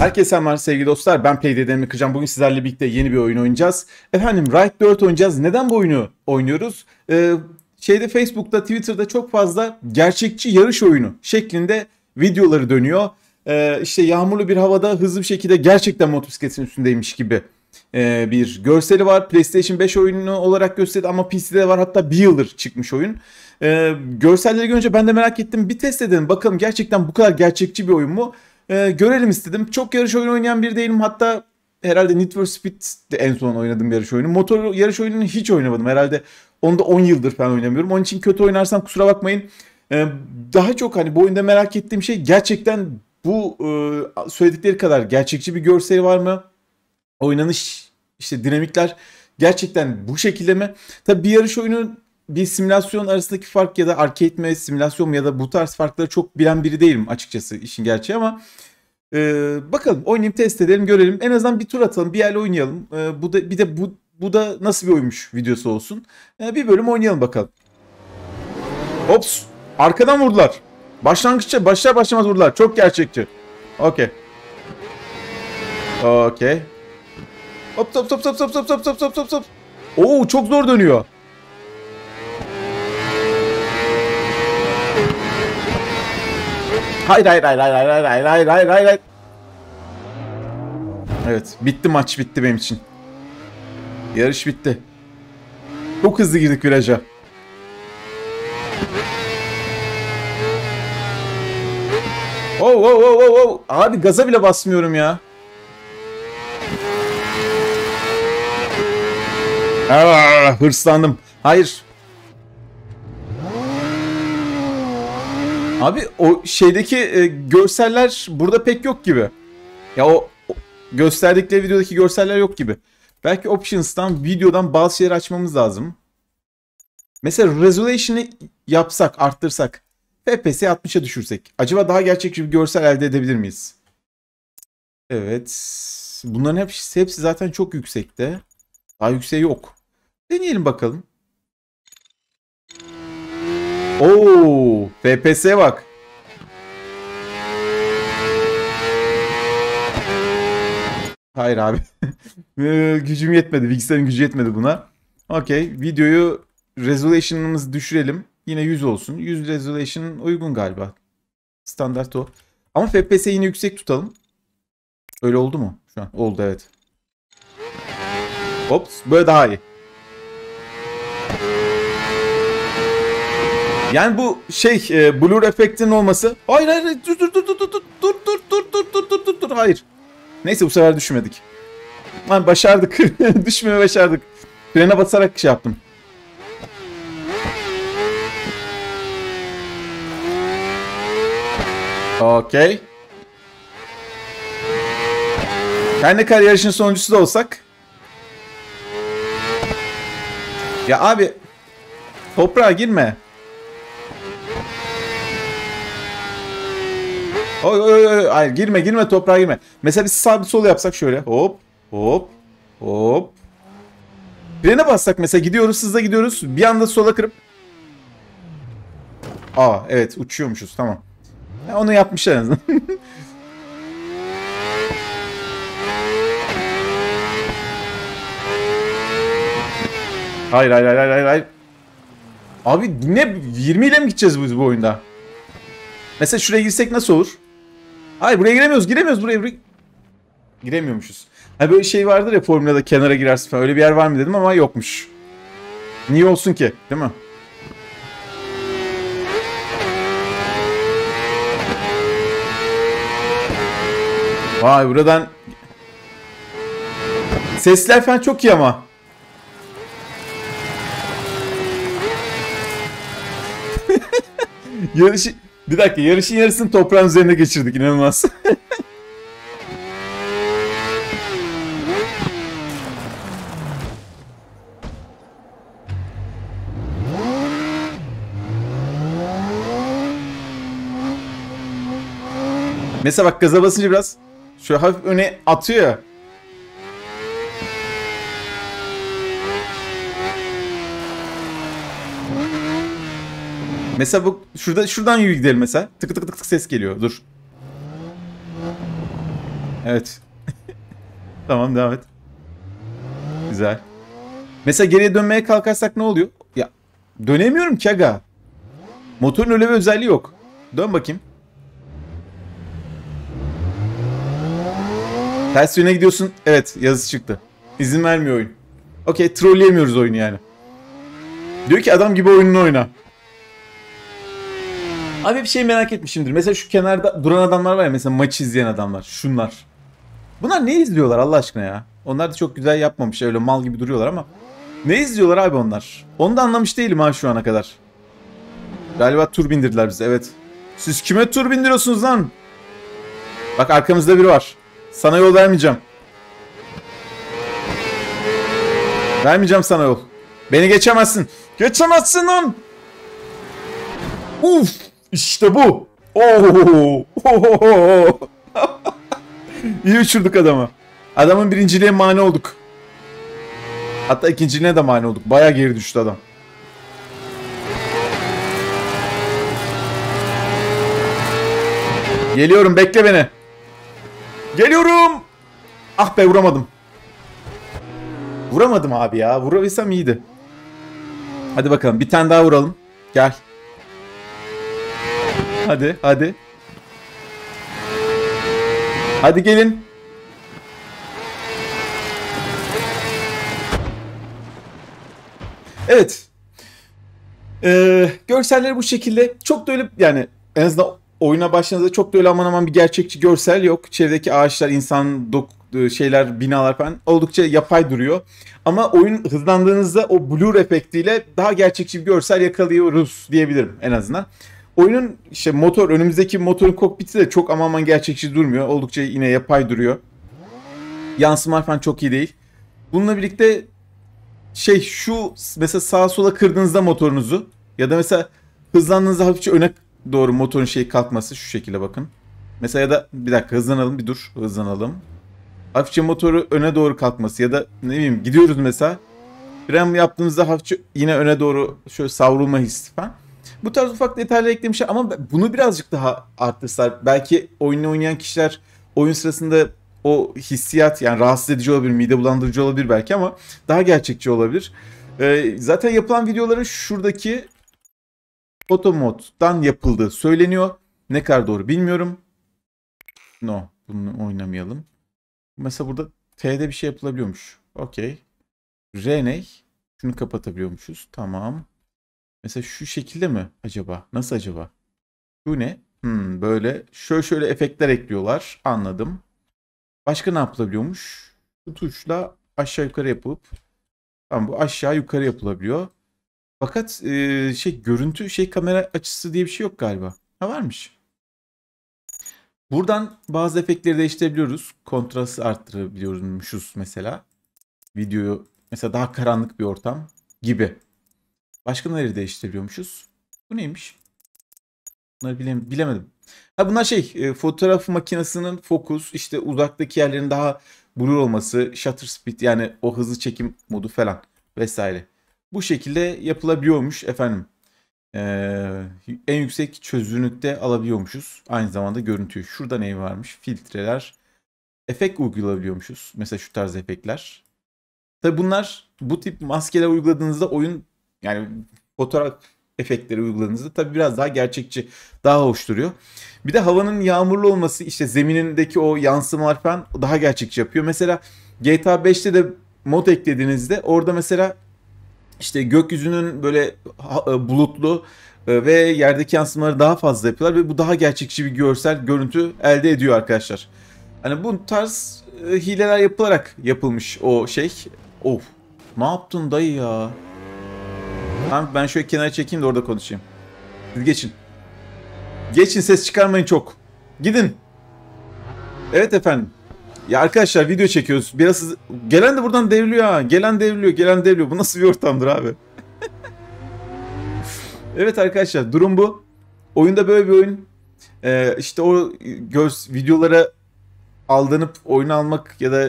Herkese selamlar sevgili dostlar. Ben Playdead'den Kırcan. Bugün sizlerle birlikte yeni bir oyun oynayacağız. Efendim Right 4 oynayacağız. Neden bu oyunu oynuyoruz? Ee, şeyde Facebook'ta, Twitter'da çok fazla gerçekçi yarış oyunu şeklinde videoları dönüyor. Ee, işte yağmurlu bir havada hızlı bir şekilde gerçekten motosikletin üstündeymiş gibi e, bir görseli var. PlayStation 5 oyunu olarak gösterdi ama PC'de var. Hatta bir yıldır çıkmış oyun. Ee, görselleri görünce ben de merak ettim. Bir test edelim. Bakalım gerçekten bu kadar gerçekçi bir oyun mu? Ee, görelim istedim. Çok yarış oyunu oynayan biri değilim. Hatta herhalde Need for Speed de en son oynadığım yarış oyunu. Motor yarış oyununu hiç oynamadım. Herhalde onu da 10 yıldır falan oynamıyorum. Onun için kötü oynarsam kusura bakmayın. Ee, daha çok hani bu oyunda merak ettiğim şey gerçekten bu e, söyledikleri kadar gerçekçi bir görseli var mı? Oynanış işte dinamikler gerçekten bu şekilde mi? Tabii bir yarış oyunu bir simülasyon arasındaki fark ya da arcade mi simülasyon mu ya da bu tarz farkları çok bilen biri değilim açıkçası işin gerçeği ama e, bakalım oynayıp test edelim görelim. En azından bir tur atalım bir yerle oynayalım. E, bu da bir de bu bu da nasıl bir oymuş videosu olsun. E, bir bölüm oynayalım bakalım. Ops arkadan vurdular. Başlangıçta başlar başlamaz vurdular. Çok gerçekçi. Okey. Okey. Hop hop hop hop hop hop hop hop hop hop. Oo çok zor dönüyor. Hayır hayır hayır hayır hayır hayır hayır hayır hayır hayır. Evet bitti maç bitti benim için. Yarış bitti. Çok hızlı girdik viraja. Oh oh oh oh oh. Abi gaza bile basmıyorum ya. Aa, hırslandım. Hayır. Abi o şeydeki e, görseller burada pek yok gibi. Ya o, o gösterdikleri videodaki görseller yok gibi. Belki options'tan videodan bazı şeyler açmamız lazım. Mesela resolution'ı yapsak, arttırsak. FPS'i 60'a düşürsek. Acaba daha gerçekçi bir görsel elde edebilir miyiz? Evet. Bunların hepsi, hepsi zaten çok yüksekte. Daha yükseği yok. Deneyelim bakalım. Oo, FPS bak. Hayır abi. Ee, gücüm yetmedi. Bilgisayarın gücü yetmedi buna. Okey. Videoyu resolution'ımızı düşürelim. Yine 100 olsun. 100 resolution uygun galiba. Standart o. Ama FPS'i yine yüksek tutalım. Öyle oldu mu? Şu an oldu evet. Ops böyle daha iyi. Yani bu şey e, blur efektinin olması. Hayır hayır dur dur dur dur dur dur dur dur dur dur dur dur hayır. Neyse bu sefer düşmedik. Lan başardık. Düşmeye başardık. Frene basarak şey yaptım. Okey. Her ne kadar yarışın sonuncusu da olsak. Ya abi toprağa girme. Oy oy oy hayır girme girme toprağa girme. Mesela biz sağ bir sol yapsak şöyle hop hop hop. Frene bassak mesela gidiyoruz hızla gidiyoruz bir anda sola kırıp. Aa evet uçuyormuşuz tamam. Ya onu yapmışlar en azından. hayır hayır hayır hayır hayır. Abi ne 20 ile mi gideceğiz biz bu oyunda? Mesela şuraya girsek nasıl olur? Hayır buraya giremiyoruz. Giremiyoruz buraya. buraya. Giremiyormuşuz. Hani böyle şey vardır ya formülada kenara girersin falan. Öyle bir yer var mı dedim ama yokmuş. Niye olsun ki? Değil mi? Vay buradan Sesler falan çok iyi ama. Yarışı bir dakika yarışın yarısını toprağın üzerine geçirdik inanılmaz. Mesela bak gaza basınca biraz şöyle hafif öne atıyor ya. Mesela bu şurada şuradan yürü gidelim mesela. Tık tık tık tık ses geliyor. Dur. Evet. tamam devam et. Güzel. Mesela geriye dönmeye kalkarsak ne oluyor? Ya dönemiyorum ki aga. Motorun öyle bir özelliği yok. Dön bakayım. Ters yöne gidiyorsun. Evet yazı çıktı. İzin vermiyor oyun. Okey trolleyemiyoruz oyunu yani. Diyor ki adam gibi oyununu oyna. Abi bir şey merak etmişimdir. Mesela şu kenarda duran adamlar var ya mesela maç izleyen adamlar. Şunlar. Bunlar ne izliyorlar Allah aşkına ya? Onlar da çok güzel yapmamış. Öyle mal gibi duruyorlar ama. Ne izliyorlar abi onlar? Onu da anlamış değilim ha şu ana kadar. Galiba tur bindirdiler bize evet. Siz kime tur bindiriyorsunuz lan? Bak arkamızda biri var. Sana yol vermeyeceğim. Vermeyeceğim sana yol. Beni geçemezsin. Geçemezsin lan. Uf, işte bu. Oo. İyi uçurduk adamı. Adamın birinciliğe mani olduk. Hatta ikinciliğine de mani olduk. Baya geri düştü adam. Geliyorum bekle beni. Geliyorum. Ah be vuramadım. Vuramadım abi ya. Vurabilsem iyiydi. Hadi bakalım bir tane daha vuralım. Gel. Hadi hadi. Hadi gelin. Evet. Ee, görselleri bu şekilde. Çok da öyle yani en azından oyuna başladığınızda çok da öyle aman aman bir gerçekçi görsel yok. Çevredeki ağaçlar, insan dok şeyler, binalar falan oldukça yapay duruyor. Ama oyun hızlandığınızda o blur efektiyle daha gerçekçi bir görsel yakalıyoruz diyebilirim en azından. Oyunun işte motor, önümüzdeki motorun kokpiti de çok aman aman gerçekçi durmuyor. Oldukça yine yapay duruyor. Yansımalar falan çok iyi değil. Bununla birlikte şey şu mesela sağa sola kırdığınızda motorunuzu ya da mesela hızlandığınızda hafifçe öne doğru motorun şey kalkması şu şekilde bakın. Mesela ya da bir dakika hızlanalım bir dur hızlanalım. Hafifçe motoru öne doğru kalkması ya da ne bileyim gidiyoruz mesela. Fren yaptığımızda hafifçe yine öne doğru şöyle savrulma hissi falan. Bu tarz ufak detaylar eklemişler ama bunu birazcık daha arttırsalar belki oyunu oynayan kişiler oyun sırasında o hissiyat yani rahatsız edici olabilir, mide bulandırıcı olabilir belki ama daha gerçekçi olabilir. Ee, zaten yapılan videoların şuradaki foto moddan yapıldığı söyleniyor. Ne kadar doğru bilmiyorum. No, bunu oynamayalım. Mesela burada T'de bir şey yapılabiliyormuş. Okey. R ne? Şunu kapatabiliyormuşuz. Tamam. Mesela şu şekilde mi acaba? Nasıl acaba? Şu ne? Hmm, böyle şöyle şöyle efektler ekliyorlar. Anladım. Başka ne yapılabiliyormuş? Bu tuşla aşağı yukarı yapıp tamam bu aşağı yukarı yapılabiliyor. Fakat e, şey görüntü şey kamera açısı diye bir şey yok galiba. Ha varmış. Buradan bazı efektleri değiştirebiliyoruz. Kontrastı arttırabiliyormuşuz mesela. Videoyu mesela daha karanlık bir ortam gibi. Başka neleri değiştirebiliyormuşuz? Bu neymiş? Bunları bile, bilemedim. Ha bunlar şey e, fotoğraf makinesinin fokus işte uzaktaki yerlerin daha blur olması, shutter speed yani o hızlı çekim modu falan vesaire. Bu şekilde yapılabiliyormuş efendim. Ee, en yüksek çözünürlükte alabiliyormuşuz. Aynı zamanda görüntüyü. Şurada ne varmış? Filtreler. Efekt uygulayabiliyormuşuz. Mesela şu tarz efektler. Tabi bunlar bu tip maskeler uyguladığınızda oyun yani fotoğraf efektleri uyguladığınızda tabii biraz daha gerçekçi, daha hoş duruyor. Bir de havanın yağmurlu olması işte zeminindeki o yansımalar falan daha gerçekçi yapıyor. Mesela GTA 5'te de mod eklediğinizde orada mesela işte gökyüzünün böyle e, bulutlu e, ve yerdeki yansımaları daha fazla yapıyorlar ve bu daha gerçekçi bir görsel görüntü elde ediyor arkadaşlar. Hani bu tarz e, hileler yapılarak yapılmış o şey. Of. Ne yaptın dayı ya? Tamam ben şöyle kenara çekeyim de orada konuşayım. Siz geçin. Geçin ses çıkarmayın çok. Gidin. Evet efendim. Ya arkadaşlar video çekiyoruz. Biraz hızlı... Gelen de buradan devriliyor ha. Gelen devriliyor, gelen devriliyor. Bu nasıl bir ortamdır abi? evet arkadaşlar durum bu. Oyunda böyle bir oyun. Ee, işte o göz videolara aldanıp oyunu almak ya da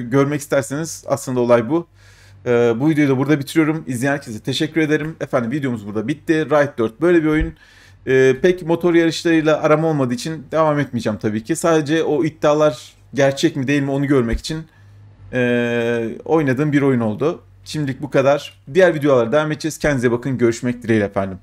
görmek isterseniz aslında olay bu. Ee, bu videoyu da burada bitiriyorum. İzleyen herkese teşekkür ederim. Efendim videomuz burada bitti. Ride 4 böyle bir oyun. Ee, pek motor yarışlarıyla aram olmadığı için devam etmeyeceğim tabii ki. Sadece o iddialar gerçek mi değil mi onu görmek için e, oynadığım bir oyun oldu. Şimdilik bu kadar. Diğer videolara devam edeceğiz. Kendinize bakın. Görüşmek dileğiyle efendim.